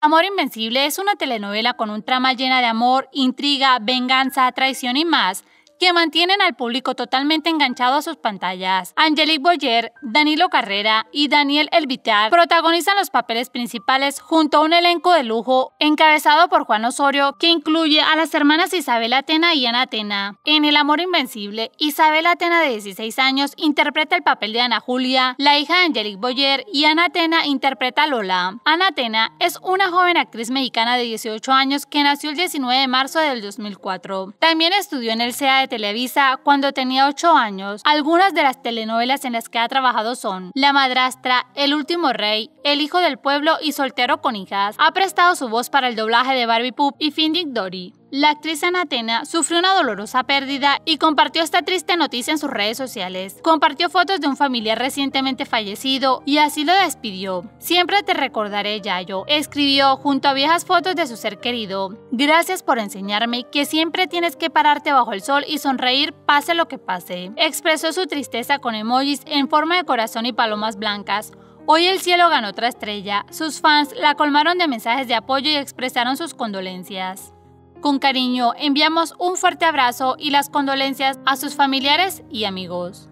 Amor Invencible es una telenovela con un trama llena de amor, intriga, venganza, traición y más que mantienen al público totalmente enganchado a sus pantallas. Angelique Boyer, Danilo Carrera y Daniel Elvitar protagonizan los papeles principales junto a un elenco de lujo encabezado por Juan Osorio que incluye a las hermanas Isabel Atena y Ana Atena. En El Amor Invencible, Isabel Atena de 16 años interpreta el papel de Ana Julia, la hija de Angelique Boyer y Ana Atena interpreta a Lola. Ana Atena es una joven actriz mexicana de 18 años que nació el 19 de marzo del 2004. También estudió en el CEA de Televisa cuando tenía 8 años. Algunas de las telenovelas en las que ha trabajado son La madrastra, El último rey, El hijo del pueblo y Soltero con hijas. Ha prestado su voz para el doblaje de Barbie Poop y Finding Dory. La actriz Anatena sufrió una dolorosa pérdida y compartió esta triste noticia en sus redes sociales. Compartió fotos de un familiar recientemente fallecido y así lo despidió. Siempre te recordaré, Yayo, escribió junto a viejas fotos de su ser querido. Gracias por enseñarme que siempre tienes que pararte bajo el sol y sonreír pase lo que pase. Expresó su tristeza con emojis en forma de corazón y palomas blancas. Hoy el cielo ganó otra estrella. Sus fans la colmaron de mensajes de apoyo y expresaron sus condolencias. Con cariño enviamos un fuerte abrazo y las condolencias a sus familiares y amigos.